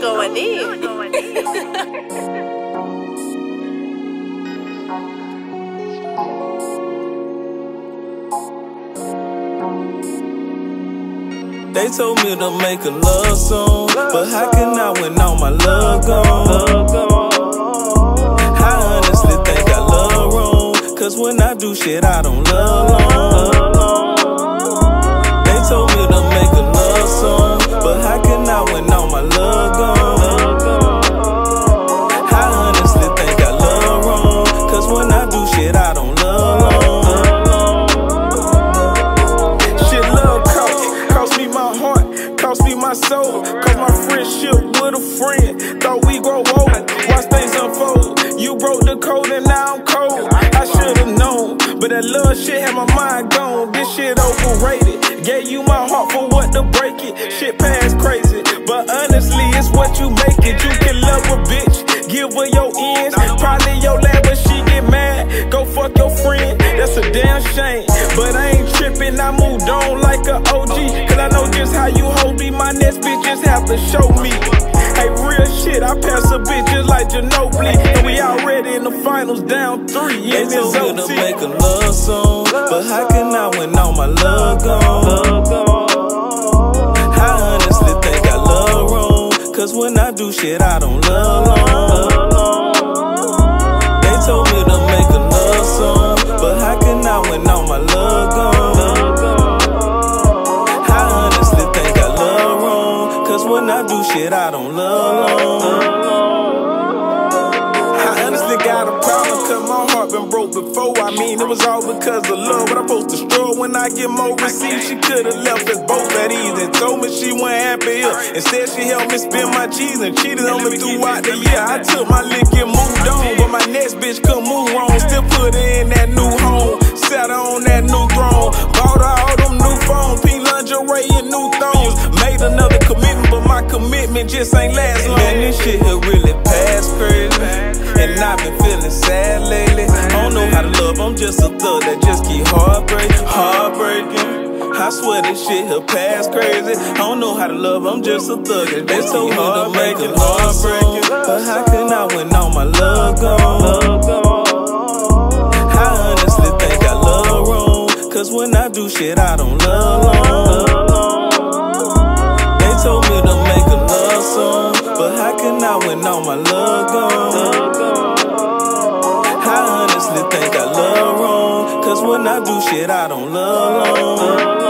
going in. They told me to make a love song, but how can I when all my love gone? I honestly think I love wrong, cause when I do shit I don't love long. Cost me my friendship with a friend. Thought we grow old, watch things unfold. You broke the code and now I'm cold. I should've known, but that love shit had my mind gone. This shit overrated. Gave you my heart for what to break it. Shit past crazy, but honestly, it's what you make it. You can love a bitch, give her your ends. Probably your lad, but she get mad. Go fuck your friend, that's a damn shame. But I ain't tripping, I moved on like a OG. Finals down three. Yeah, they told me to make a love song. But how can I when all my love gone? I honestly think I love wrong. Cause when I do shit, I don't love long. They told me to make a love song. But how can I when all my love gone? I honestly think I love wrong. Cause when I do shit, I don't love cause my heart been broke before. I mean, it was all because of love. But I'm supposed to stroll when I get more receipts. She could've left us both at ease and told me she wasn't happy here. Instead, she helped me spend my cheese and cheated on me throughout the year. I took my lick and moved on, but my next bitch couldn't move wrong. Still put her in that new home, sat on that new throne. Bought her all them new phones, pink lingerie and new thongs. Made another commitment, but my commitment just ain't last long. Man, this shit here really past crazy. And I've been feeling sad lately. I don't know how to love, I'm just a thug that just keep heartbreaking, heartbreaking. I swear this shit here past crazy. I don't know how to love, I'm just a thug that just keep heartbreaking, heartbreaking. But how can I when all my love gone? I honestly think I love wrong. Cause when I do shit, I don't love when I do shit, I don't love long.